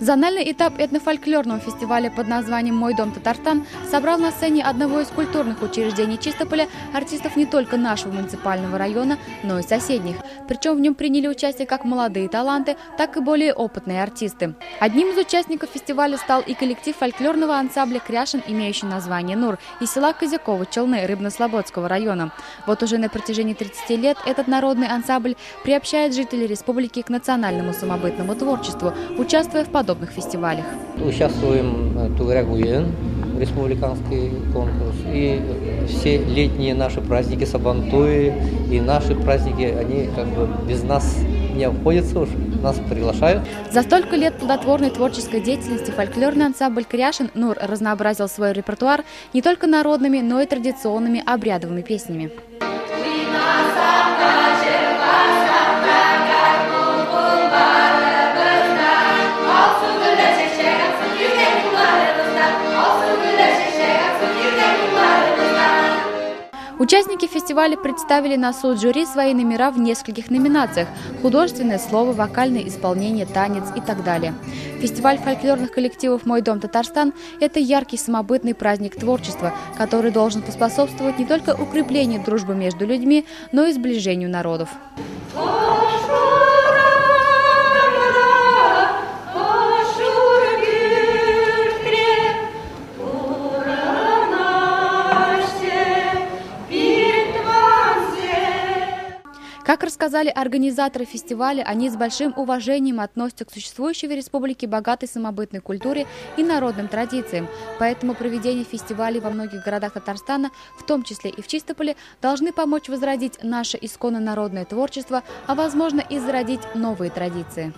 Зональный этап этнофольклорного фестиваля под названием «Мой дом Татарстан» собрал на сцене одного из культурных учреждений Чистополя артистов не только нашего муниципального района, но и соседних. Причем в нем приняли участие как молодые таланты, так и более опытные артисты. Одним из участников фестиваля стал и коллектив фольклорного ансамбля «Кряшин», имеющий название «Нур», из села Козякова, Челны, Рыбно-Слободского района. Вот уже на протяжении 30 лет этот народный ансамбль приобщает жителей республики к национальному самобытному творчеству, участвуя в подобных фестивалях. Участвуем э, Тугрягуен, республиканский конкурс, и все летние наши праздники Сабантуи и наши праздники, они как бы без нас не обходятся уж, нас приглашают. За столько лет плодотворной творческой деятельности фольклорный ансамбль «Кряшин» Нур разнообразил свой репертуар не только народными, но и традиционными обрядовыми песнями. Участники фестиваля представили на суд жюри свои номера в нескольких номинациях – художественное слово, вокальное исполнение, танец и так далее. Фестиваль фольклорных коллективов «Мой дом Татарстан» – это яркий самобытный праздник творчества, который должен поспособствовать не только укреплению дружбы между людьми, но и сближению народов. Как рассказали организаторы фестиваля, они с большим уважением относятся к существующей в республике богатой самобытной культуре и народным традициям. Поэтому проведение фестивалей во многих городах Татарстана, в том числе и в Чистополе, должны помочь возродить наше исконно народное творчество, а возможно и зародить новые традиции.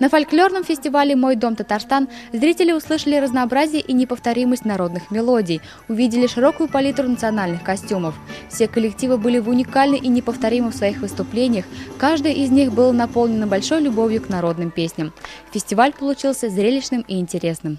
На фольклорном фестивале «Мой дом Татарстан» зрители услышали разнообразие и неповторимость народных мелодий, увидели широкую палитру национальных костюмов. Все коллективы были в уникальны и неповторимы в своих выступлениях, каждый из них был наполнен большой любовью к народным песням. Фестиваль получился зрелищным и интересным.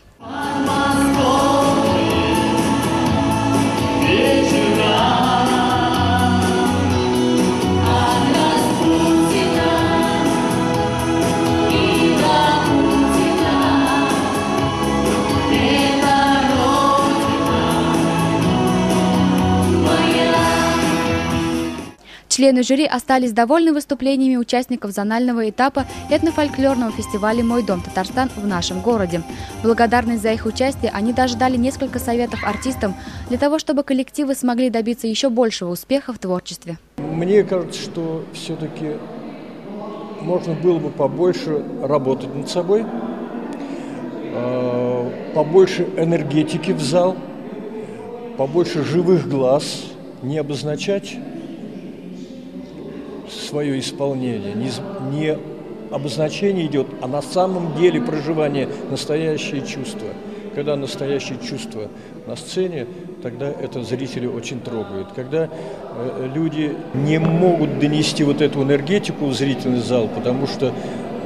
Члены жюри остались довольны выступлениями участников зонального этапа этнофольклорного фестиваля «Мой дом Татарстан» в нашем городе. Благодарность за их участие они даже дали несколько советов артистам для того, чтобы коллективы смогли добиться еще большего успеха в творчестве. Мне кажется, что все-таки можно было бы побольше работать над собой, а, побольше энергетики в зал, побольше живых глаз, не обозначать свое исполнение, не, не обозначение идет, а на самом деле проживание настоящее чувство. Когда настоящее чувство на сцене, тогда это зрители очень трогает. Когда э, люди не могут донести вот эту энергетику в зрительный зал, потому что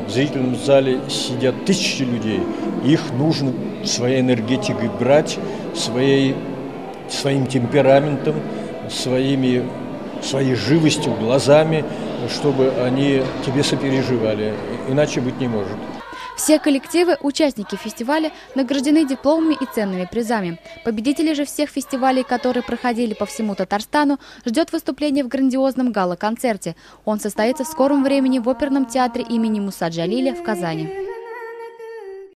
в зрительном зале сидят тысячи людей, их нужно своей энергетикой брать, своей, своим темпераментом, своими своей живостью, глазами, чтобы они тебе сопереживали. Иначе быть не может. Все коллективы, участники фестиваля, награждены дипломами и ценными призами. Победители же всех фестивалей, которые проходили по всему Татарстану, ждет выступление в грандиозном гала-концерте. Он состоится в скором времени в оперном театре имени Муса Джалиля в Казани.